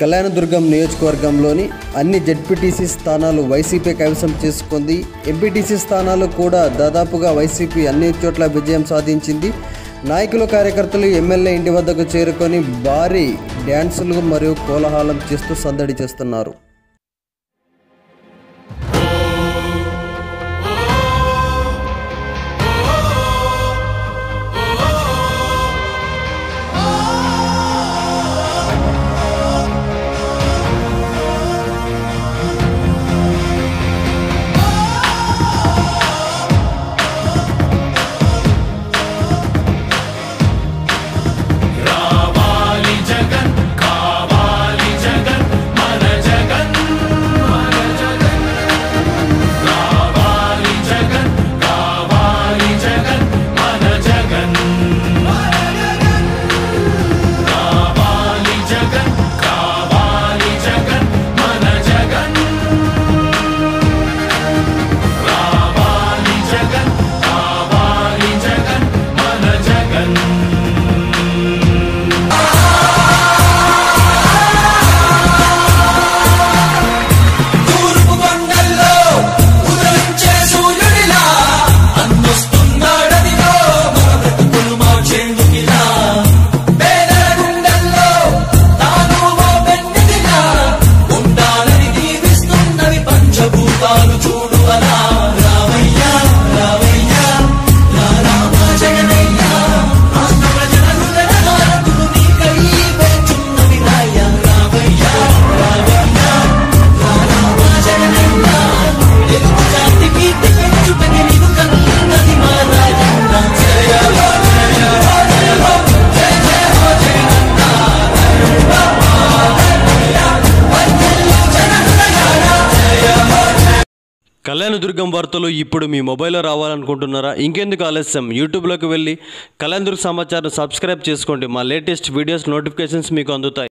కళ్యాణదుర్గం నియోజకవర్గంలోని అన్ని జడ్పీటీసీ స్థానాలు వైసీపీ కైవసం చేసుకుంది. ఎంపీటీసీ స్థానాలు కూడా దాదాపుగా వైసీపీ అన్ని చోట్ల విజయం సాధించింది. నాయకులు కార్యకర్తలు ఎమ్మెల్యే ఇంటి వద్దకు చేరుకొని భారీ డ్యాన్సులు మరియు కోలాహలం చేస్తూ సందడి చేస్తున్నారు. కళ్యాణదుర్గం వార్తలు ఇప్పుడు మీ మొబైల్లో రావాలనుకుంటున్నారా? ఇంకెందుకు ఆలస్యం? యూట్యూబ్లోకి వెళ్ళి కళ్యాణదుర్గ సమాచారం సబ్స్క్రైబ్ చేసుకోండి. మా లేటెస్ట్ వీడియోస్ నోటిఫికేషన్స్ మీకు అందుతాయి.